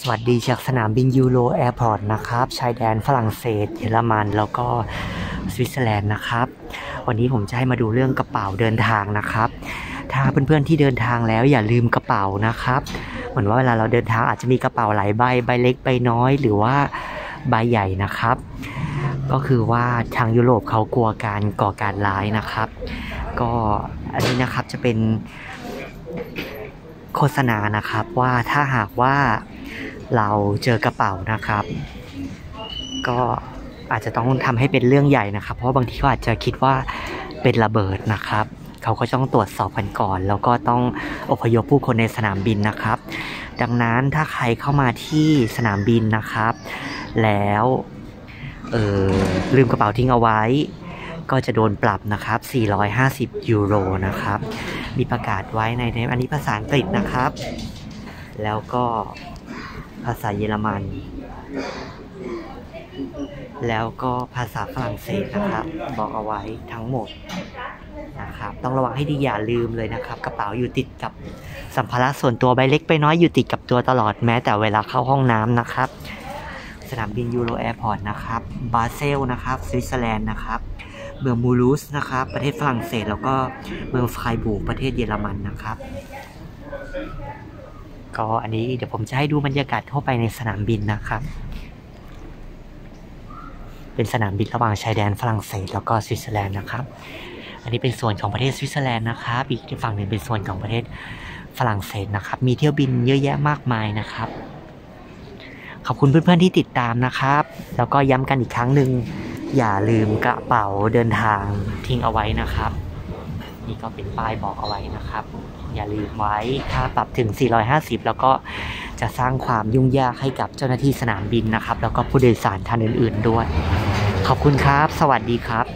สวัสดีจากสนามบิน EuroAirport นะครับ ชายแดนฝรั่งเศส เยอรมัน แล้วก็สวิตเซอร์แลนด์นะครับ วันนี้ผมจะให้มาดูเรื่องกระเป๋าเดินทางนะครับ ถ้าเพื่อนๆที่เดินทางแล้วอย่าลืมกระเป๋านะครับ เหมือนว่าเวลาเราเดินทางอาจจะมีกระเป๋าหลายใบ ใบเล็กใบน้อย หรือว่าใบใหญ่นะครับ ก็คือว่าทางยุโรปเขากลัวการก่อการร้ายนะครับ ก็อันนี้นะครับจะเป็น โฆษณานะครับว่าถ้าหากว่าเราเจอกระเป๋านะครับ ก็อาจจะต้องทำให้เป็นเรื่องใหญ่นะครับ เพราะบางทีเขาอาจจะคิดว่าเป็นระเบิดนะครับ เขาก็ต้องตรวจสอบกันก่อน แล้วก็ต้องอพยพผู้คนในสนามบินนะครับ ดังนั้นถ้าใครเข้ามาที่สนามบินนะครับ แล้วเออลืมกระเป๋าทิ้งเอาไว้ ก็จะโดนปรับนะครับ 450 ยูโรนะครับ มีประกาศไว้ในในอันนี้ภาษาอังกฤษนะครับ แล้วก็ภาษาเยอรมัน แล้วก็ภาษาฝรั่งเศสนะครับ บอกเอาไว้ทั้งหมดนะครับ ต้องระวังให้ดีอย่าลืมเลยนะครับ กระเป๋าอยู่ติดกับสัมภาระส่วนตัวใบเล็กใบน้อยอยู่ติดกับตัวตลอดแม้แต่เวลาเข้าห้องน้ำนะครับ สนามบิน EuroAirport นะครับบาเซลนะครับสวิตเซอร์แลนด์นะครับ เมืองมูลูสนะครับ ประเทศฝรั่งเศส แล้วก็เมืองไฟรบูร์กประเทศเยอรมันนะครับ ก็อันนี้เดี๋ยวผมจะให้ดูบรรยากาศทั่วไปในสนามบินนะครับ เป็นสนามบินระหว่างชายแดนฝรั่งเศส แล้วก็สวิตเซอร์แลนด์นะครับ อันนี้เป็นส่วนของประเทศสวิตเซอร์แลนด์นะครับอีกฝั่งหนึ่งเป็นส่วนของประเทศฝรั่งเศสนะครับ มีเที่ยวบินเยอะแยะมากมายนะครับขอบคุณเพื่อนๆที่ติดตามนะครับ แล้วก็ย้ำกันอีกครั้งหนึ่ง อย่าลืมกระเป๋าเดินทางทิ้งเอาไว้นะครับ นี่ก็เป็นป้ายบอกเอาไว้นะครับ อย่าลืมไว้ถ้าปรับถึง 450 แล้วก็จะสร้างความยุ่งยากให้กับเจ้าหน้าที่สนามบินนะครับ แล้วก็ผู้โดยสารท่านอื่น ๆด้วย ขอบคุณครับ สวัสดีครับ